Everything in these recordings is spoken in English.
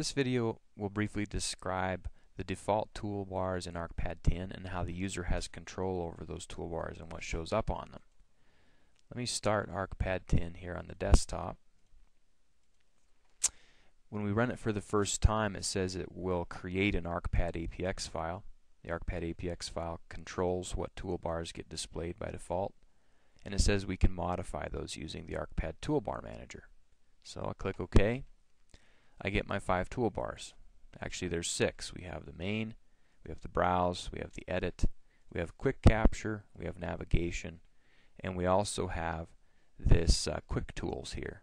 This video will briefly describe the default toolbars in ArcPad 10 and how the user has control over those toolbars and what shows up on them. Let me start ArcPad 10 here on the desktop. When we run it for the first time, it says it will create an ArcPad APX file. The ArcPad APX file controls what toolbars get displayed by default, and it says we can modify those using the ArcPad Toolbar Manager. So I'll click OK. I get my five toolbars. Actually, there's six. We have the main, we have the browse, we have the edit, we have quick capture, we have navigation, and we also have this uh, quick tools here.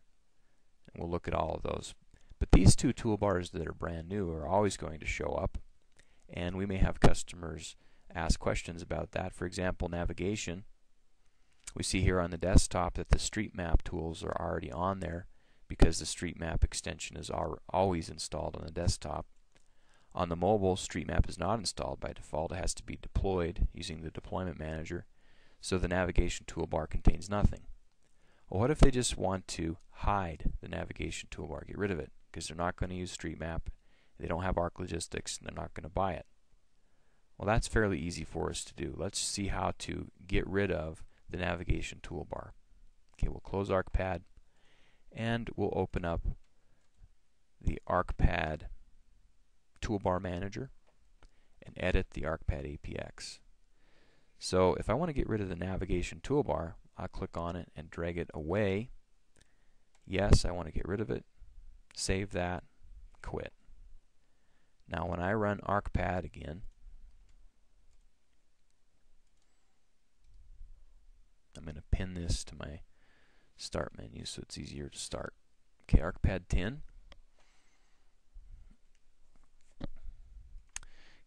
And we'll look at all of those. But these two toolbars that are brand new are always going to show up, and we may have customers ask questions about that. For example, navigation. We see here on the desktop that the street map tools are already on there because the Street Map extension is always installed on the desktop. On the mobile, Street Map is not installed by default. It has to be deployed using the deployment manager, so the navigation toolbar contains nothing. Well, what if they just want to hide the navigation toolbar, get rid of it, because they're not going to use Street Map, they don't have ArcLogistics, and they're not going to buy it? Well, that's fairly easy for us to do. Let's see how to get rid of the navigation toolbar. Okay, we'll close ArcPad and we'll open up the ArcPad toolbar manager and edit the ArcPad APX. So if I want to get rid of the navigation toolbar, I'll click on it and drag it away. Yes, I want to get rid of it. Save that. Quit. Now when I run ArcPad again, I'm going to pin this to my start menu so it's easier to start. Okay, ArcPad 10.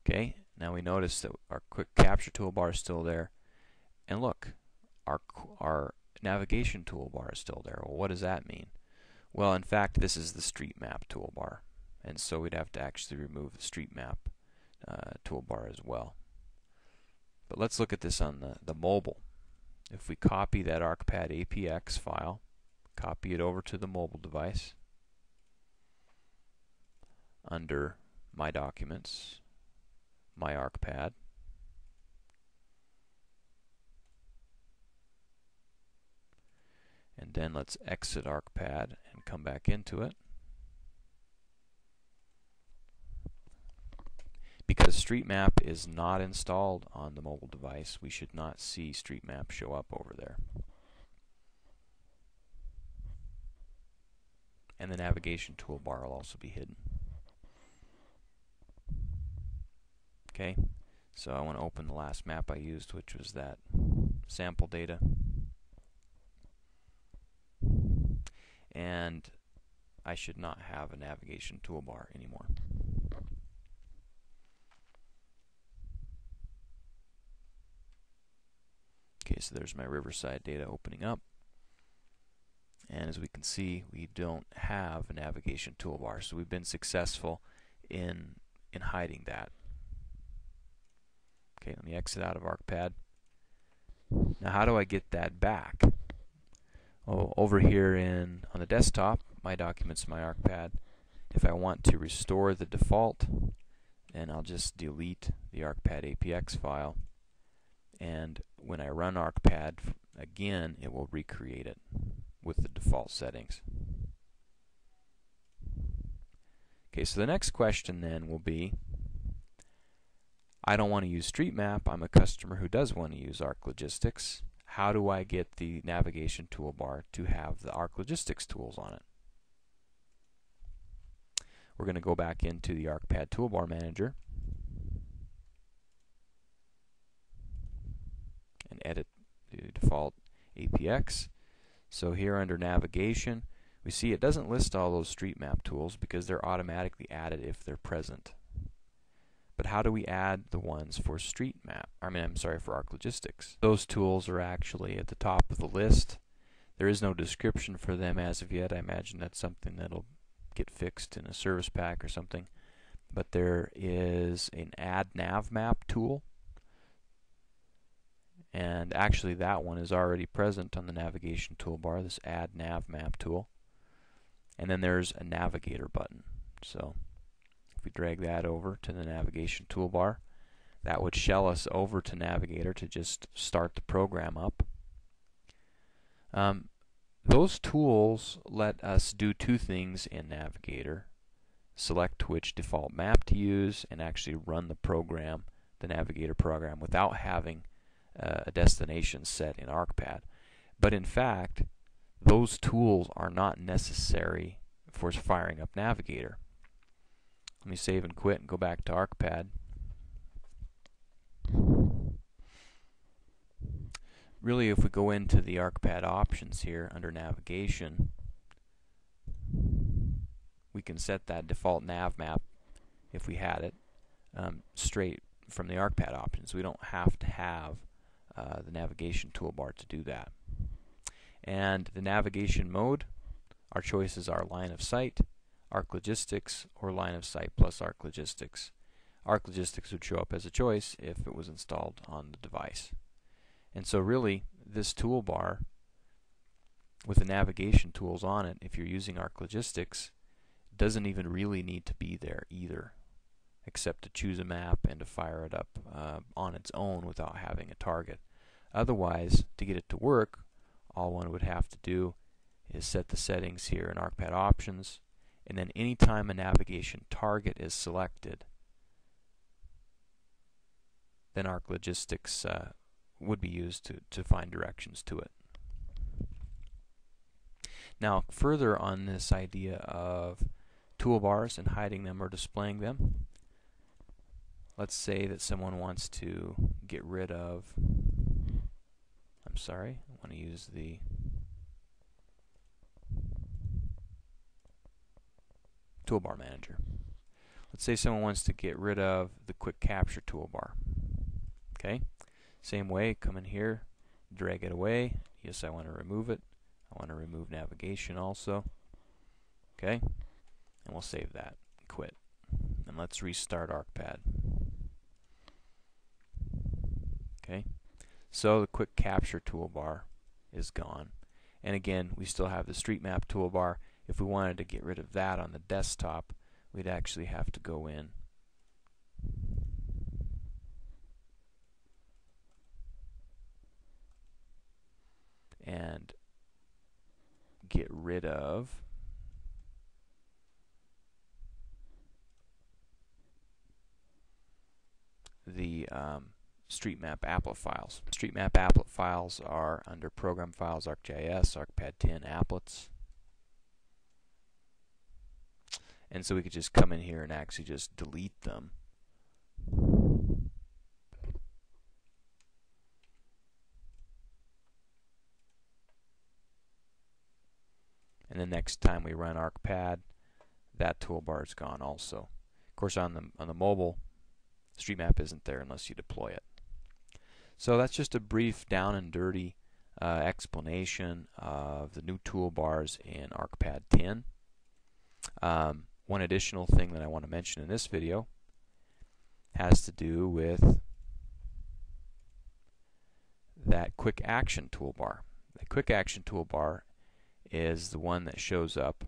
Okay, now we notice that our quick capture toolbar is still there. And look, our, our navigation toolbar is still there. Well, what does that mean? Well, in fact, this is the street map toolbar. And so we'd have to actually remove the street map uh, toolbar as well. But let's look at this on the, the mobile. If we copy that ArcPad APX file, copy it over to the mobile device under My Documents, My ArcPad, and then let's exit ArcPad and come back into it. Because Street Map is not installed on the mobile device, we should not see Street Map show up over there. And the navigation toolbar will also be hidden. Okay, so I want to open the last map I used, which was that sample data. And I should not have a navigation toolbar anymore. Okay, so there's my Riverside data opening up. And as we can see, we don't have a navigation toolbar, so we've been successful in in hiding that. Okay, let me exit out of ArcPad. Now, how do I get that back? Oh, over here in on the desktop, my documents, my ArcPad. If I want to restore the default, then I'll just delete the ArcPad APX file and when I run ArcPad again it will recreate it with the default settings. Okay, so the next question then will be I don't want to use StreetMap. I'm a customer who does want to use ArcLogistics. How do I get the navigation toolbar to have the ArcLogistics tools on it? We're going to go back into the ArcPad Toolbar Manager and edit the default APX. So here under navigation, we see it doesn't list all those street map tools because they're automatically added if they're present. But how do we add the ones for street map? I mean, I'm sorry, for ArcLogistics. Those tools are actually at the top of the list. There is no description for them as of yet. I imagine that's something that'll get fixed in a service pack or something. But there is an add nav map tool and actually that one is already present on the navigation toolbar this add nav map tool and then there's a navigator button so If we drag that over to the navigation toolbar, that would shell us over to Navigator to just start the program up. Um, those tools let us do two things in Navigator. Select which default map to use and actually run the program, the Navigator program, without having uh, a destination set in ArcPad. But in fact, those tools are not necessary for firing up Navigator. Let me save and quit and go back to ArcPad. Really, if we go into the ArcPad options here under navigation, we can set that default nav map, if we had it, um, straight from the ArcPad options. We don't have to have uh, the navigation toolbar to do that. And the navigation mode, our choices are line of sight, Arc Logistics, or line of sight plus Arc Logistics. Arc Logistics would show up as a choice if it was installed on the device. And so really, this toolbar with the navigation tools on it, if you're using Arc Logistics, doesn't even really need to be there either, except to choose a map and to fire it up uh, on its own without having a target. Otherwise, to get it to work, all one would have to do is set the settings here in ArcPad Options, and then anytime a navigation target is selected, then Arc Logistics uh, would be used to, to find directions to it. Now, further on this idea of toolbars and hiding them or displaying them, let's say that someone wants to get rid of, I'm sorry, I want to use the toolbar manager. Let's say someone wants to get rid of the quick capture toolbar. Okay, same way, come in here, drag it away. Yes, I want to remove it. I want to remove navigation also. Okay, and we'll save that. Quit. And let's restart ArcPad. Okay, so the quick capture toolbar is gone. And again, we still have the street map toolbar. If we wanted to get rid of that on the desktop, we'd actually have to go in and get rid of the um, Street Map applet files. StreetMap applet files are under Program Files, ArcGIS, ArcPad 10 applets. And so we could just come in here and actually just delete them. and the next time we run ArcPad, that toolbar is gone also. Of course, on the on the mobile, StreetMap isn't there unless you deploy it. So that's just a brief down and dirty uh, explanation of the new toolbars in ArcPad 10. Um, one additional thing that I want to mention in this video has to do with that quick action toolbar. The quick action toolbar is the one that shows up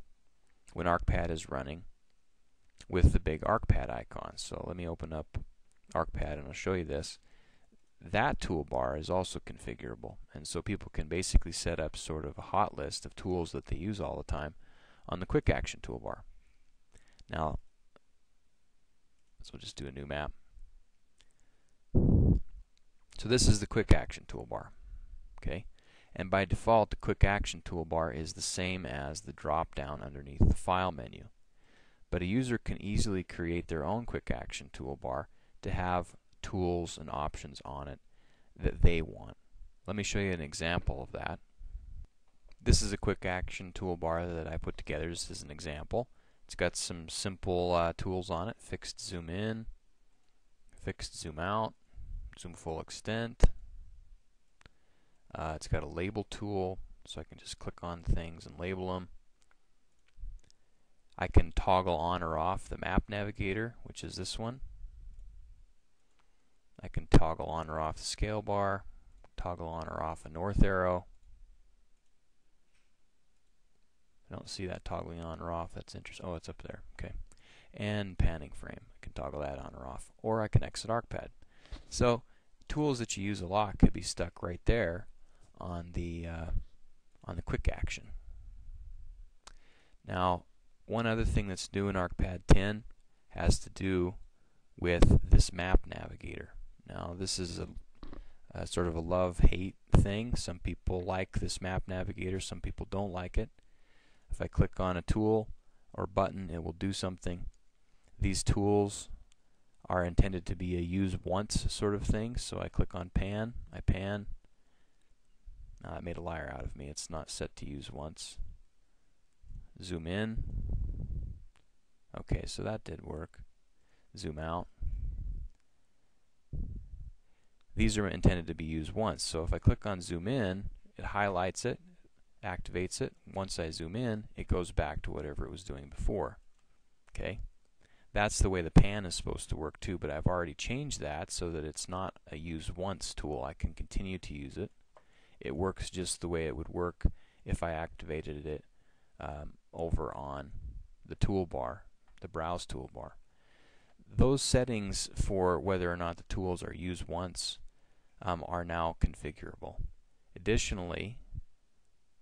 when ArcPad is running with the big ArcPad icon. So let me open up ArcPad and I'll show you this. That toolbar is also configurable and so people can basically set up sort of a hot list of tools that they use all the time on the quick action toolbar. Now, so we'll just do a new map. So this is the quick action toolbar. Okay, and by default the quick action toolbar is the same as the drop down underneath the file menu but a user can easily create their own quick action toolbar to have tools and options on it that they want. Let me show you an example of that. This is a quick action toolbar that I put together just as an example. It's got some simple uh, tools on it. Fixed zoom in fixed zoom out zoom full extent. Uh, it's got a label tool, so I can just click on things and label them. I can toggle on or off the map navigator, which is this one. I can toggle on or off the scale bar, toggle on or off a north arrow. I don't see that toggling on or off. That's interesting. Oh, it's up there. Okay. and panning frame. I can toggle that on or off, or I can exit ArcPad. So tools that you use a lot could be stuck right there on the uh, on the quick action. Now, one other thing that's new in ArcPad 10 has to do with this map navigator. Now, this is a, a sort of a love-hate thing. Some people like this map navigator, some people don't like it. If I click on a tool or button, it will do something. These tools are intended to be a use once sort of thing. So I click on pan, I pan. Now it made a liar out of me. It's not set to use once. Zoom in. Okay, so that did work. Zoom out. These are intended to be used once. So if I click on zoom in, it highlights it, activates it. Once I zoom in, it goes back to whatever it was doing before. Okay? That's the way the pan is supposed to work too, but I've already changed that so that it's not a use once tool. I can continue to use it. It works just the way it would work if I activated it um, over on the toolbar, the browse toolbar. Those settings for whether or not the tools are used once um, are now configurable. Additionally,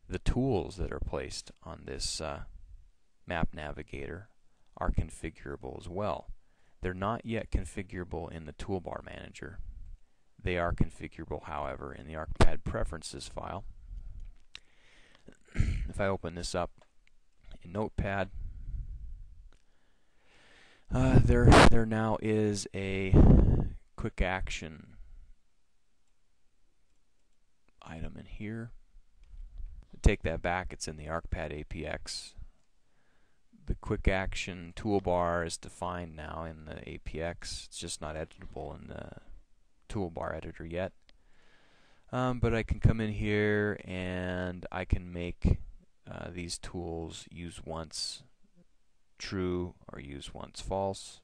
the tools that are placed on this uh, map navigator are configurable as well. They're not yet configurable in the toolbar manager. They are configurable, however, in the ArcPad preferences file. if I open this up in Notepad, uh, there, there now is a quick action item in here. Take that back, it's in the ArcPad APX the quick action toolbar is defined now in the APX. It's just not editable in the toolbar editor yet. Um, but I can come in here and I can make uh, these tools use once true or use once false.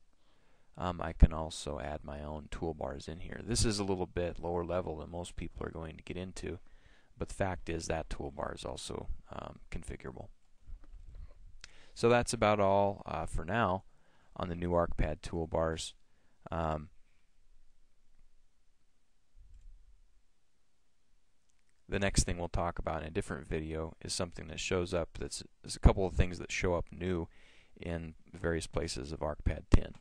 Um, I can also add my own toolbars in here. This is a little bit lower level than most people are going to get into, but the fact is that toolbar is also um, configurable. So that's about all uh, for now on the new ArcPad toolbars. Um, the next thing we'll talk about in a different video is something that shows up that's there's a couple of things that show up new in various places of ArcPad 10.